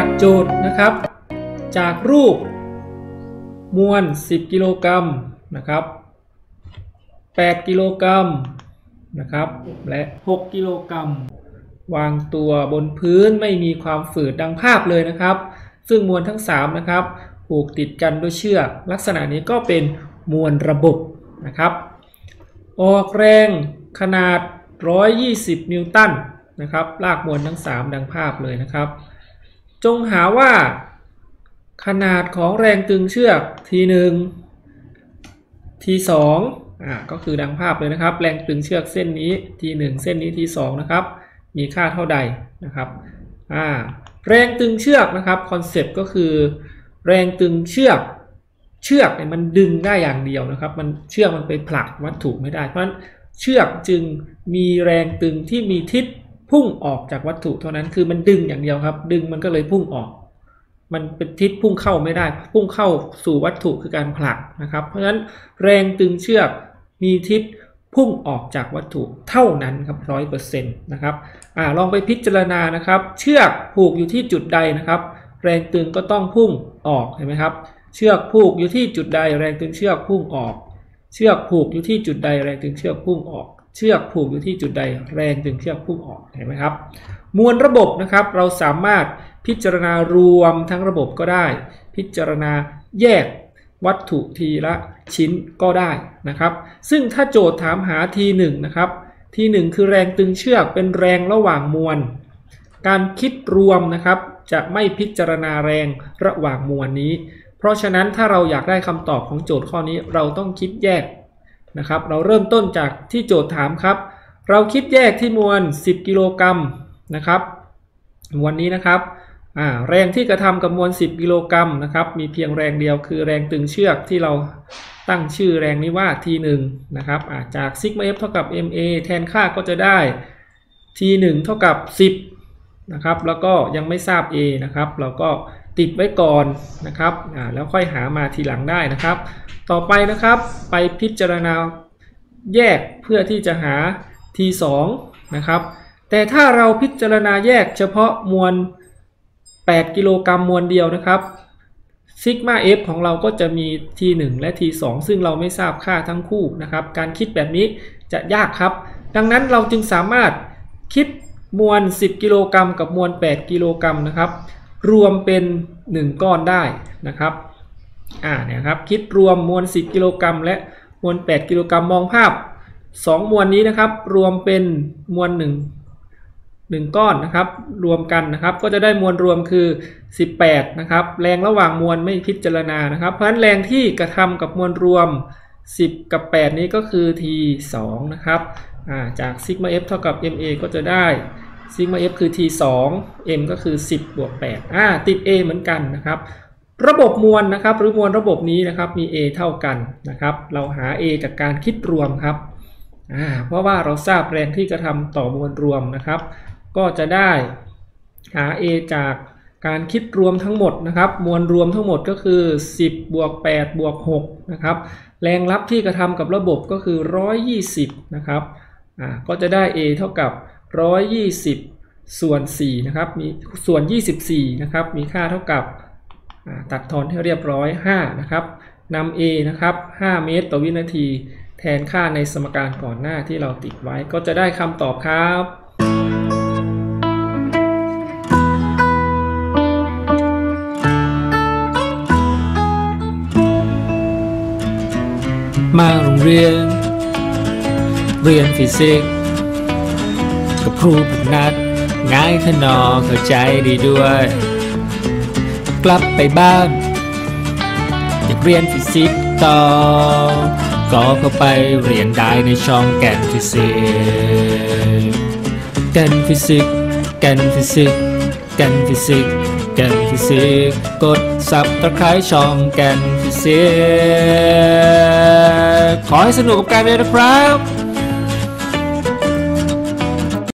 จากโจทย์นะครับ จากรูป มวล 10 กิโลกรัมนะครับ 8 กิโลกรัมนะครับ และ 6 กิโลกรัมวางตัวบนพื้นไม่มีความฝืดดังภาพเลยนะครับ ซึ่งมวลทั้ง 3 นะครับ ผูกติดกันด้วยเชือก ลักษณะนี้ก็เป็นมวลระบบนะครับ ออกแรงขนาด 120 นิวตันนะครับ ลากมวลทั้ง 3 ดังภาพเลยนะครับ จงหาว่า ขนาดของแรงตึงเชือกทีหนึ่งทีสองอ่าก็คือดังภาพเลยนะครับ แรงตึงเชือกเส้นนี้ทีหนึ่งเส้นนี้ทีสองนะครับ มีค่าเท่าใดนะครับอ่าแรงตึงเชือกนะครับคอนเซปต์ก็คือแรงตึงเชือกเชือกเนี่ยมันดึงได้อย่างเดียวนะครับ มันเชือกมันไปผลักวัตถุไม่ได้ เพราะฉะนั้นเชือกจึงมีแรงตึงที่มีทิศ พุ่งออกจากวัตถุเท่านั้นคือมันดึงอย่างเดียวครับ ดึงมันก็เลยพุ่งออก มันเป็นทิศพุ่งเข้าไม่ได้ พุ่งเข้าสู่วัตถุคือการผลักนะครับ เพราะฉะนั้นแรงตึงเชือกมีทิศพุ่งออกจากวัตถุเท่านั้นครับร้อยเปอร์เซ็นต์นะครับอ่าลองไปพิจารณานะครับ เชือกผูกอยู่ที่จุดใดนะครับ แรงตึงก็ต้องพุ่งออกเห็นไหมครับ เชือกผูกอยู่ที่จุดใด แรงตึงเชือกพุ่งออก เชือกผูกอยู่ที่จุดใด แรงตึงเชือกพุ่งออก เชือกผูกอยู่ที่จุดใดแรงตึงเชือกพุ่งออกเห็นไหมครับ มวลระบบนะครับเราสามารถพิจารณารวมทั้งระบบก็ได้ พิจารณาแยกวัตถุทีละชิ้นก็ได้นะครับ ซึ่งถ้าโจทย์ถามหาทีหนึ่งนะครับทีหนึ่งคือแรงตึงเชือกเป็นแรงระหว่างมวล การคิดรวมนะครับจะไม่พิจารณาแรงระหว่างมวลนี้ เพราะฉะนั้นถ้าเราอยากได้คำตอบของโจทย์ข้อนี้เราต้องคิดแยก นะครับ เราเริ่มต้นจากที่โจทย์ถามครับ เราคิดแยกที่มวล 10 กิโลกรัมนะครับ มวลนี้นะครับแรงที่กระทำกับมวล 10 กิโลกรัมนะครับ มีเพียงแรงเดียวคือแรงตึงเชือกที่เราตั้งชื่อแรงนี้ว่า T1 นะครับจากซิกมา F เท่ากับ MA แทนค่าก็จะได้ T1 เท่ากับ 10 นะครับ แล้วก็ยังไม่ทราบ A นะครับ เราก็ ติดไว้ก่อนนะครับแล้วค่อยหามาทีหลังได้นะครับ ต่อไปนะครับไปพิจารณาแยกเพื่อที่จะหา T2 นะครับ แต่ถ้าเราพิจารณาแยกเฉพาะมวล 8 กิโลกรัมมวลเดียวนะครับซิกมา F ของเราก็จะมี T1 และ T2 ซึ่งเราไม่ทราบค่าทั้งคู่นะครับ การคิดแบบนี้จะยากครับ ดังนั้นเราจึงสามารถคิดมวล 10 กิโลกรัมกับมวล 8 กิโลกรัมนะครับ รวมเป็น 1 ก้อนได้นะครับอ่าเนี่ยครับคิดรวมมวล 10 กิโลกรัมและมวล 8 กิโลกรัมมองภาพ 2 มวลนี้นะครับ รวมเป็นมวล 1 1 ก้อนนะครับ รวมกันนะครับ ก็จะได้มวลรวมคือ 18 นะครับ แรงระหว่างมวลไม่พิจารณานะครับ เพราะฉะนั้นแรงที่กระทำกับมวลรวม 10 กับ 8 นี้ก็คือ t 2นะครับจากซิกมา f เท่ากับ ma ก็จะได้ ซิกมา f คือ t 2 m ก็คือ 10 บวก 8 อ่า ติด a เหมือนกันนะครับ ระบบมวลนะครับ หรือมวลระบบนี้นะครับ มี a เท่ากันนะครับ เราหา a จากการคิดรวมครับ อ่า เพราะว่าเราทราบแรงที่กระทำต่อมวลรวมนะครับ ก็จะได้หา a จากการคิดรวมทั้งหมดนะครับ มวลรวมทั้งหมดก็คือ 10 บวก 8 บวก 6 นะครับ แรงรับที่กระทำกับระบบก็คือ 120 นะครับ อ่า ก็จะได้ a เท่ากับ 120 ส่วน4นะครับมีส่วน 24นะครับมีค่าเท่ากับตัดทอนให้เรียบร้อย5นะครับนำ a นะครับ5เมตรต่อวินาทีแทนค่าในสมการก่อนหน้าที่เราติดไว้ก็จะได้คำตอบครับมาโรงเรียน เรียนฟิสิกส์ กับครูบุนัดง่ายขนอเข้าใจดีด้วย กลับไปบ้าน อยากเรียนฟิสิกส์ต่อ ก็เข้าไปเรียนได้ในช่องแกนฟิสิกส์แกนฟิสิกส์แกนฟิสิกส์แกนฟิสิกส์แกนฟิสิกส์กดสับตะไคร้ช่องแกนฟิสิกส์ขอให้สนุกกับการเรียนนะครับ